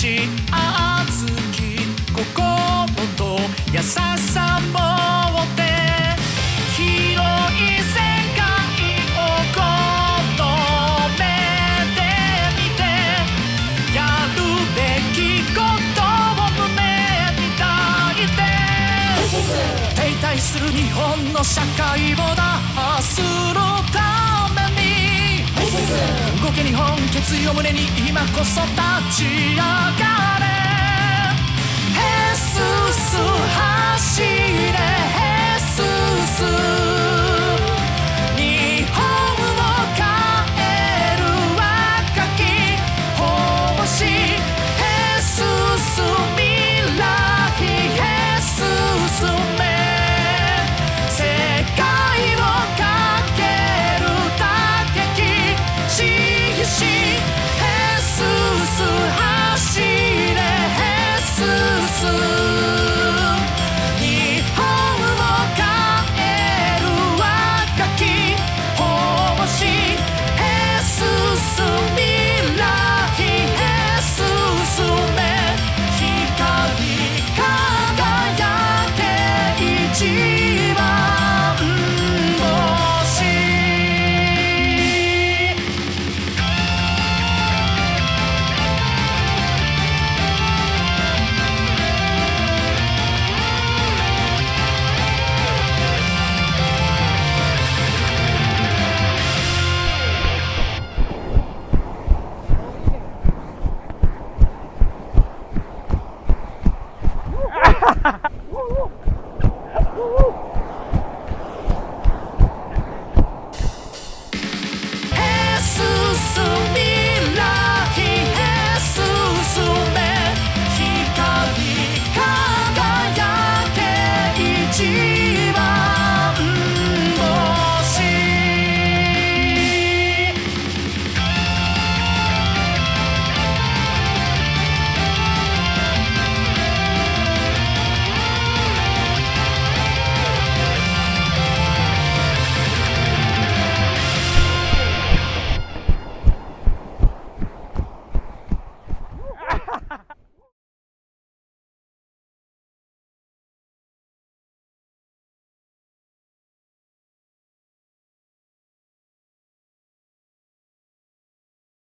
ち熱き心と優しさもって広い世界を求めてみてやるべきことを胸にいて停滞する日本の社会を打破するため動けに本決意を胸に今こそ立ち上がれ。